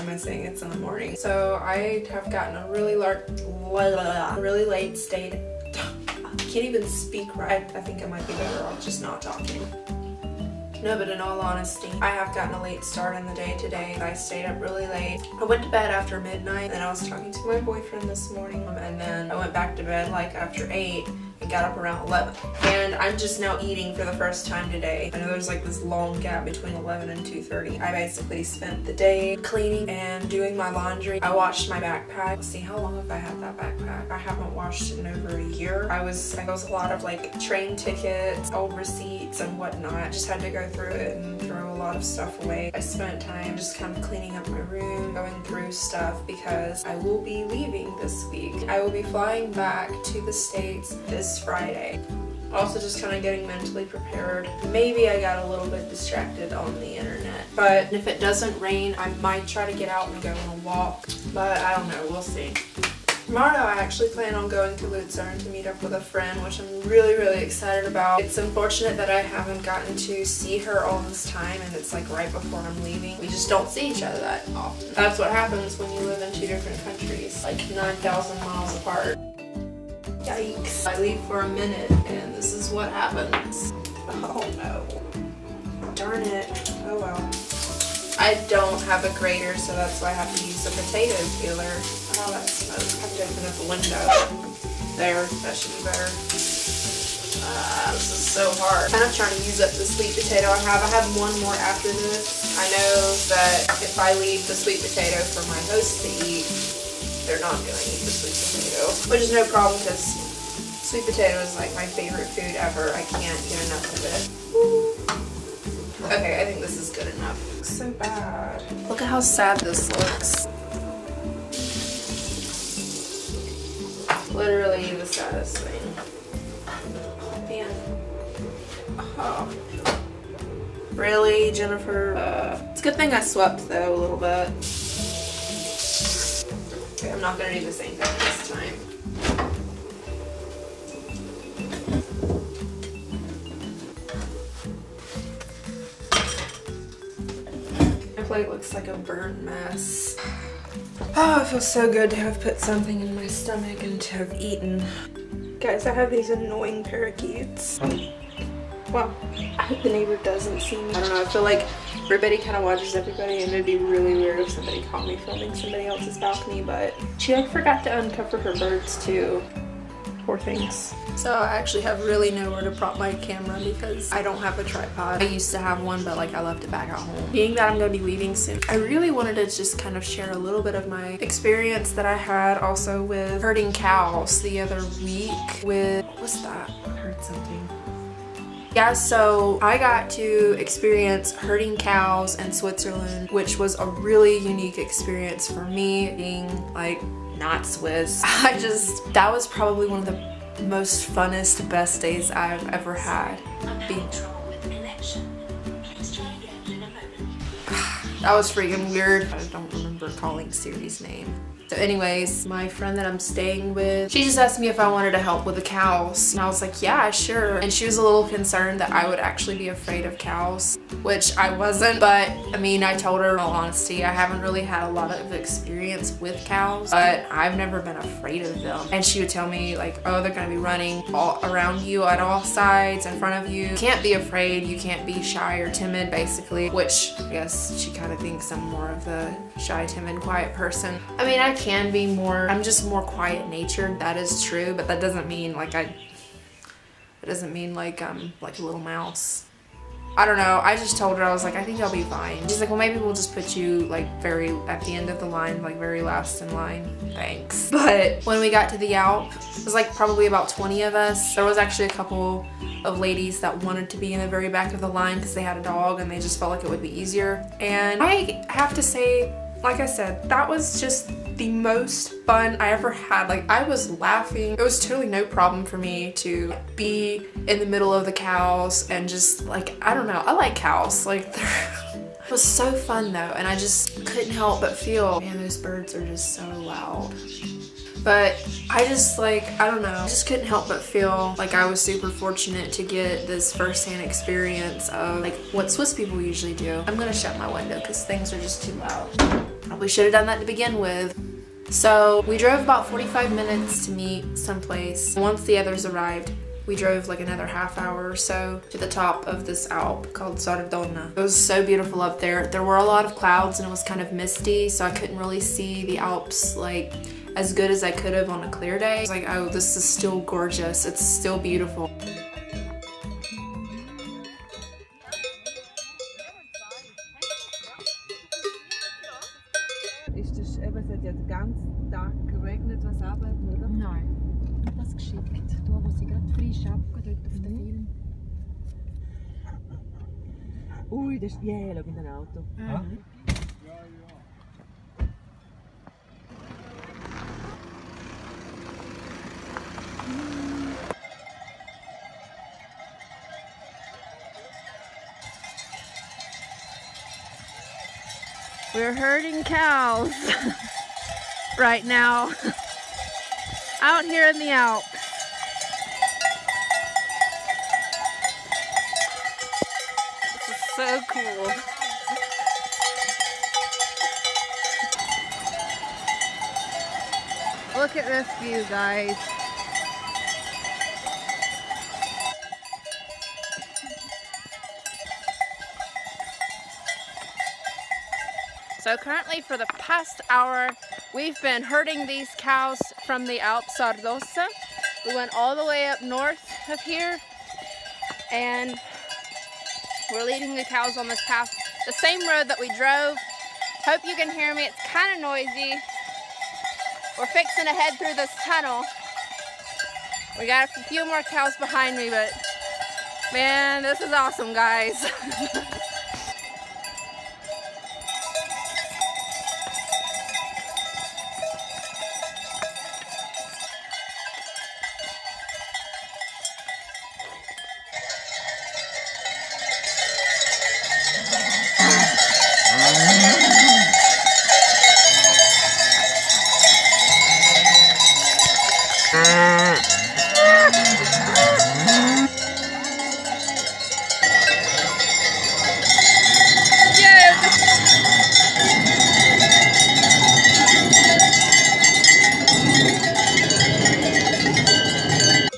am saying it's in the morning? So I have gotten a really large, really late state. I can't even speak right. I think I might be better off just not talking. No, but in all honesty, I have gotten a late start in the day today. I stayed up really late. I went to bed after midnight, and I was talking to my boyfriend this morning, and then I went back to bed like after 8 and got up around 11. And I'm just now eating for the first time today. I know there's like this long gap between 11 and 2.30. I basically spent the day cleaning and doing my laundry. I washed my backpack. Let's see, how long have I had that backpack? I haven't washed it in over a year. I was, I was a lot of like train tickets, old receipts and whatnot. Just had to go through it and throw a lot of stuff away. I spent time just kind of cleaning up my room, going through stuff because I will be leaving this week. I will be flying back to the States this Friday. Also just kind of getting mentally prepared. Maybe I got a little bit distracted on the internet. But if it doesn't rain, I might try to get out and go on a walk. But I don't know, we'll see. Tomorrow I actually plan on going to Luzerne to meet up with a friend, which I'm really, really excited about. It's unfortunate that I haven't gotten to see her all this time and it's like right before I'm leaving. We just don't see each other that often. That's what happens when you live in two different countries, like 9,000 miles apart. Yikes. I leave for a minute and this is what happens. Oh no. Darn it. Oh well. I don't have a grater, so that's why I have to use a potato peeler. Oh, that's smoke. I have to open up the window. There, that should be better. Uh, this is so hard. I'm kind of trying to use up the sweet potato I have. I have one more after this. I know that if I leave the sweet potato for my host to eat, they're not going to eat the sweet potato. Which is no problem because sweet potato is like my favorite food ever. I can't get enough of it. Okay, I think this is good enough. So bad. Look at how sad this looks. literally the saddest thing. Man. Oh. Really, Jennifer? Uh, it's a good thing I swept though a little bit. I'm not gonna do the same thing this time. My plate looks like a burnt mess. Oh, it feels so good to have put something in my stomach and to have eaten. Guys, I have these annoying parakeets. Well, I hope the neighbor doesn't see me. I don't know, I feel like everybody kind of watches everybody and it'd be really weird if somebody caught me filming somebody else's balcony, but she like forgot to uncover her birds too. Poor things. So I actually have really nowhere to prop my camera because I don't have a tripod. I used to have one, but like I left it back at home. Being that I'm gonna be leaving soon, I really wanted to just kind of share a little bit of my experience that I had also with herding cows the other week with, what's that? I heard something. Yeah, so I got to experience herding cows in Switzerland, which was a really unique experience for me being like not Swiss. I just, that was probably one of the most funnest, best days I've ever had. Being that was freaking weird. I don't remember calling Siri's name. So anyways, my friend that I'm staying with, she just asked me if I wanted to help with the cows. And I was like, yeah, sure. And she was a little concerned that I would actually be afraid of cows, which I wasn't. But I mean, I told her in all honesty, I haven't really had a lot of experience with cows, but I've never been afraid of them. And she would tell me like, oh, they're gonna be running all around you at all sides in front of you. You can't be afraid. You can't be shy or timid basically, which I guess she kind of thinks I'm more of the shy, timid, quiet person. I mean, I can be more, I'm just more quiet natured, that is true, but that doesn't mean like I, it doesn't mean like I'm like a little mouse. I don't know, I just told her, I was like, I think I'll be fine. She's like, well maybe we'll just put you like very, at the end of the line, like very last in line. Thanks. But when we got to the Alp, it was like probably about 20 of us. There was actually a couple of ladies that wanted to be in the very back of the line because they had a dog and they just felt like it would be easier. And I have to say, like I said, that was just the most fun I ever had. Like I was laughing. It was totally no problem for me to be in the middle of the cows and just like, I don't know, I like cows. Like it was so fun though and I just couldn't help but feel, man, those birds are just so loud. But I just like, I don't know, I just couldn't help but feel like I was super fortunate to get this firsthand experience of like what Swiss people usually do. I'm gonna shut my window because things are just too loud. Probably should have done that to begin with. So we drove about 45 minutes to meet someplace. Once the others arrived, we drove like another half hour or so to the top of this Alp called Sardona. It was so beautiful up there. There were a lot of clouds and it was kind of misty, so I couldn't really see the Alps like as good as I could have on a clear day. I was like, oh, this is still gorgeous. It's still beautiful. Den ganzen Tag geregnet, was runter, oder? Nein. Das geschickt. Da, wo sie gerade frisch abgehen, dort auf den Film. Ui, das ist, yeah, schau in dein Auto. We're herding cows right now out here in the Alps. This is so cool. Look at this view, guys. So currently for the past hour, we've been herding these cows from the Alps Sardona. We went all the way up north of here and we're leading the cows on this path, the same road that we drove. Hope you can hear me, it's kind of noisy. We're fixing to head through this tunnel. We got a few more cows behind me, but man, this is awesome, guys.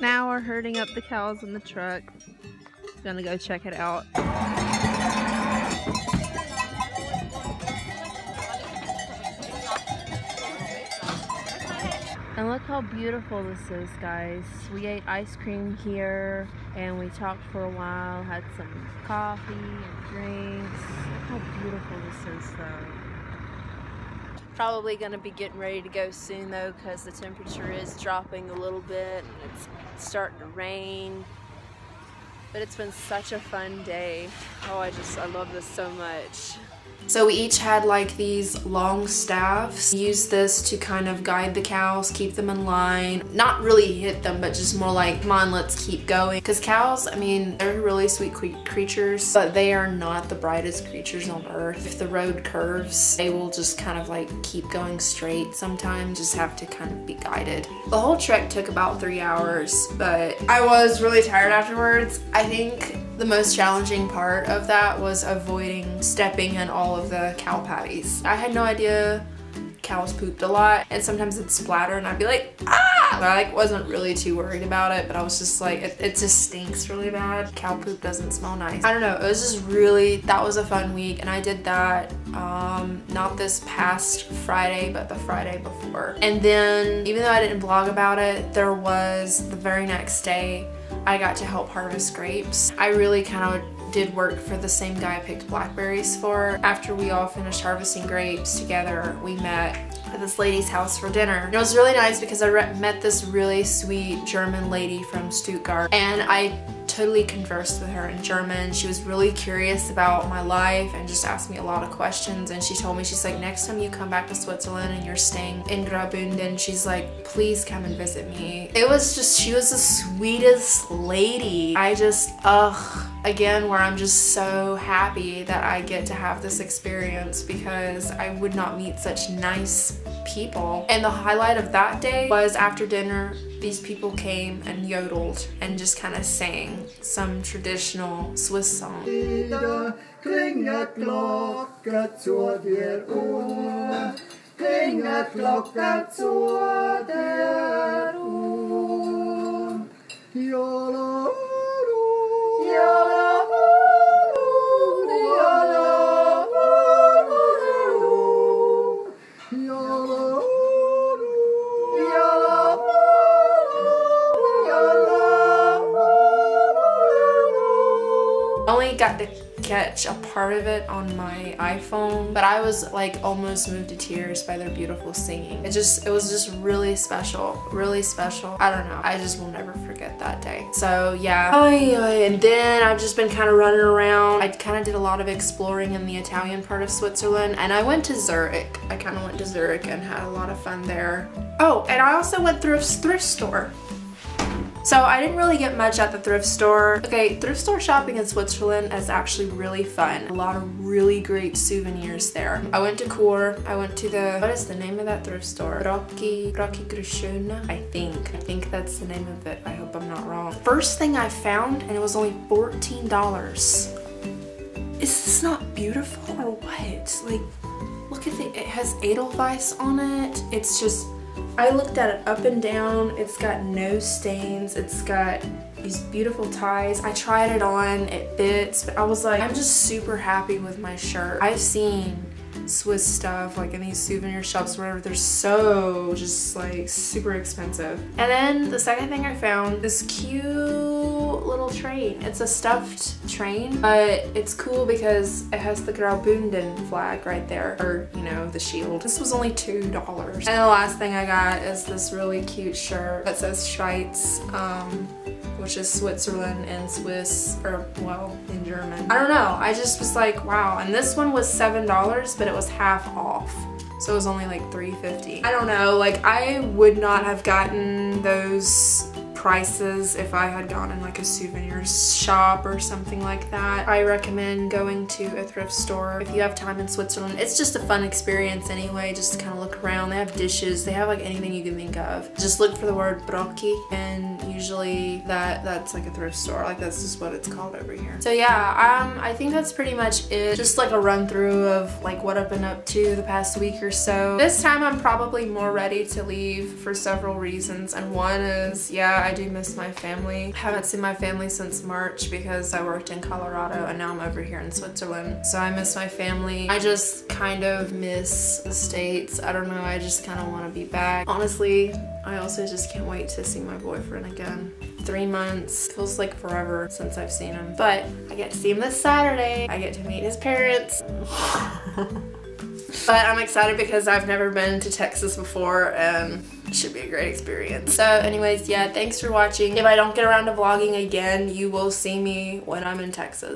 Now we're in the truck. Gonna go check it out. And look how beautiful this is, guys. We ate ice cream here and we talked for a while, had some coffee and drinks. Look how beautiful this is, though. Probably gonna be getting ready to go soon though because the temperature is dropping a little bit and it's starting to rain. But it's been such a fun day. Oh, I just, I love this so much. So we each had like these long staffs. Use this to kind of guide the cows, keep them in line. Not really hit them, but just more like, come on, let's keep going. Because cows, I mean, they're really sweet creatures, but they are not the brightest creatures on earth. If the road curves, they will just kind of like keep going straight sometimes, just have to kind of be guided. The whole trek took about three hours, but I was really tired afterwards. I think the most challenging part of that was avoiding stepping in all of the cow patties. I had no idea cows pooped a lot and sometimes it'd splatter and I'd be like, ah! But I like wasn't really too worried about it, but I was just like, it, it just stinks really bad. Cow poop doesn't smell nice. I don't know, it was just really, that was a fun week and I did that um, not this past Friday, but the Friday before. And then even though I didn't blog about it, there was the very next day I got to help harvest grapes. I really kind of did work for the same guy I picked blackberries for. After we all finished harvesting grapes together, we met at this lady's house for dinner. And it was really nice because I met this really sweet German lady from Stuttgart and I totally conversed with her in German. She was really curious about my life and just asked me a lot of questions. And she told me, she's like, next time you come back to Switzerland and you're staying in Graubünden, she's like, please come and visit me. It was just, she was the sweetest lady. I just, ugh, again, where I'm just so happy that I get to have this experience because I would not meet such nice people. And the highlight of that day was after dinner, these people came and yodeled and just kind of sang some traditional Swiss song. Catch a part of it on my iPhone, but I was like almost moved to tears by their beautiful singing. It just, it was just really special, really special. I don't know. I just will never forget that day. So yeah. Oh, yeah. And then I've just been kind of running around. I kind of did a lot of exploring in the Italian part of Switzerland and I went to Zurich. I kind of went to Zurich and had a lot of fun there. Oh, and I also went through a thrift store. So I didn't really get much at the thrift store. Okay, thrift store shopping in Switzerland is actually really fun. A lot of really great souvenirs there. I went to Chur. I went to the, what is the name of that thrift store? Rocky, Rocky Grishona, I think. I think that's the name of it. I hope I'm not wrong. First thing I found, and it was only $14. Is this not beautiful or what? Like, look at it. It has Edelweiss on it. It's just I looked at it up and down. It's got no stains. It's got these beautiful ties. I tried it on, it fits, but I was like, I'm just super happy with my shirt. I've seen Swiss stuff like in these souvenir shops where they're so just like super expensive. And then the second thing I found, this cute little train. It's a stuffed train, but it's cool because it has the Graubünden flag right there, or you know, the shield. This was only $2. And the last thing I got is this really cute shirt that says Schweiz. Um, which is Switzerland and Swiss, or well, in German. I don't know, I just was like, wow. And this one was $7, but it was half off. So it was only like $3.50. I don't know, like I would not have gotten those prices if I had gone in like a souvenir shop or something like that. I recommend going to a thrift store if you have time in Switzerland. It's just a fun experience anyway, just to kind of look around. They have dishes, they have like anything you can think of. Just look for the word Brocki and usually that that's like a thrift store. Like that's just what it's called over here. So yeah, um, I think that's pretty much it. Just like a run through of like what I've been up to the past week or so. This time I'm probably more ready to leave for several reasons and one is yeah I do miss my family. I haven't seen my family since March because I worked in Colorado and now I'm over here in Switzerland. So I miss my family. I just kind of miss the States. I don't know, I just kind of want to be back. Honestly, I also just can't wait to see my boyfriend again three months. Feels like forever since I've seen him. But I get to see him this Saturday. I get to meet his parents. But I'm excited because I've never been to Texas before and should be a great experience. So anyways, yeah, thanks for watching. If I don't get around to vlogging again, you will see me when I'm in Texas.